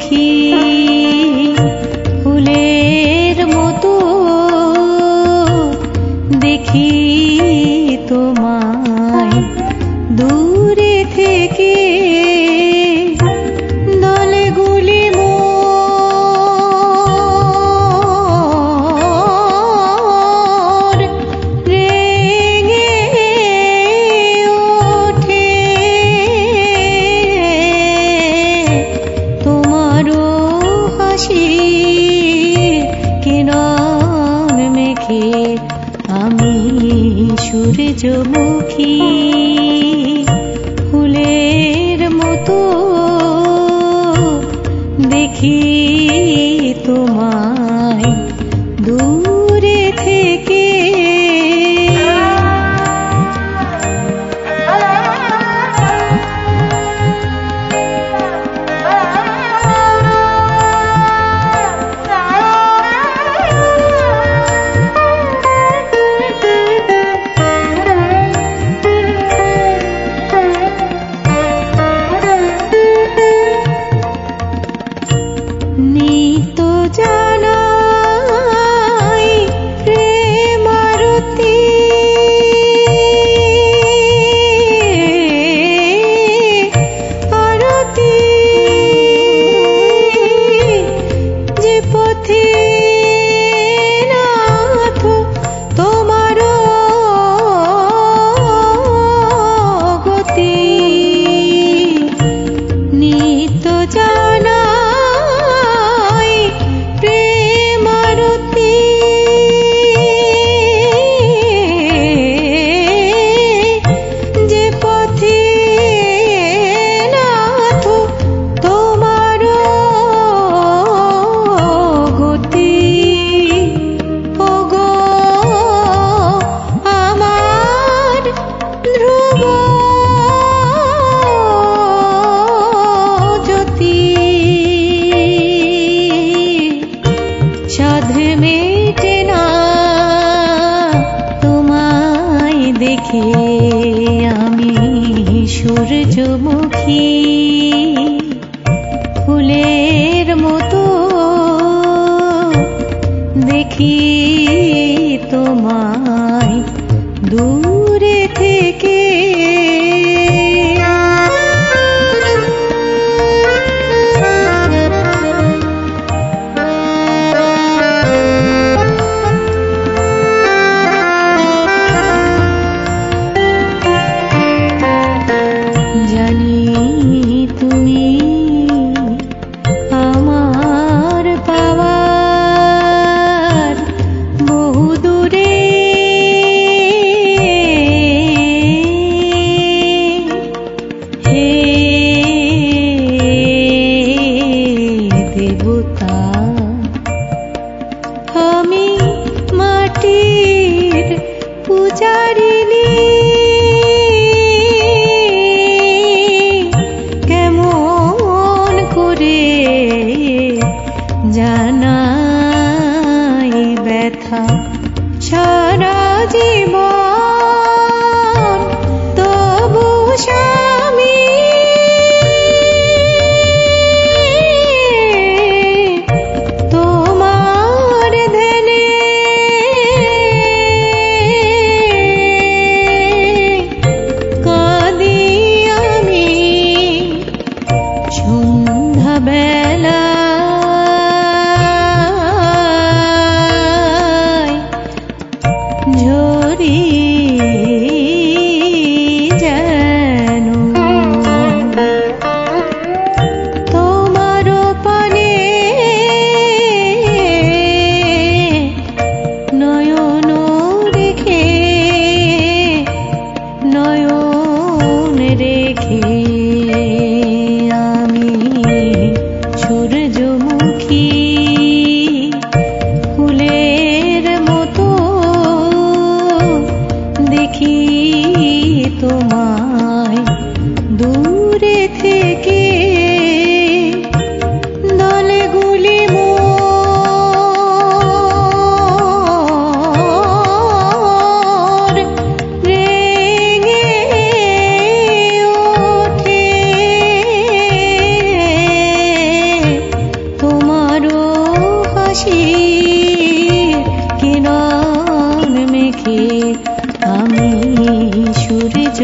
সূর্যমুখী সূর্যমুখী ফুলের মতো দেখি তোমায়। সারা জীবন মুখে আমি সূর্য